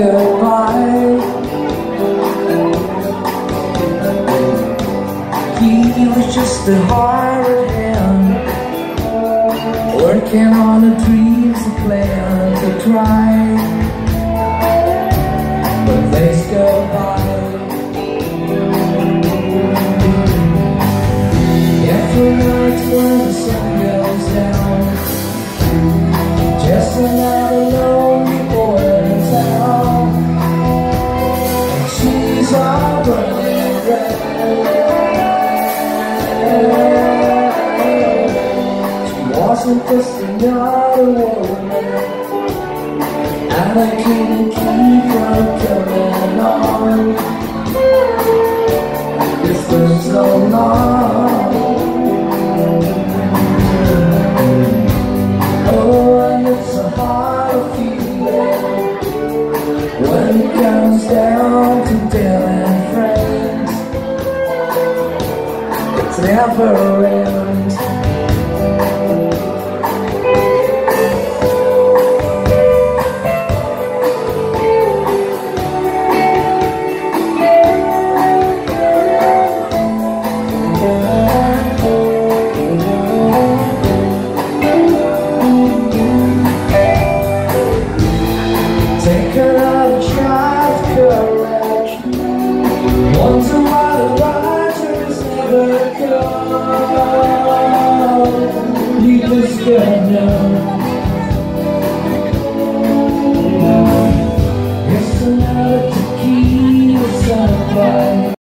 goodbye. He was just a hired hand Working on the dreams and plans to try. But days go by Every night when the sun goes down Just lonely wasn't just another woman And I couldn't keep her coming on It's been so long Oh, and it's a hard feeling When it comes down to friends It's never ends don't know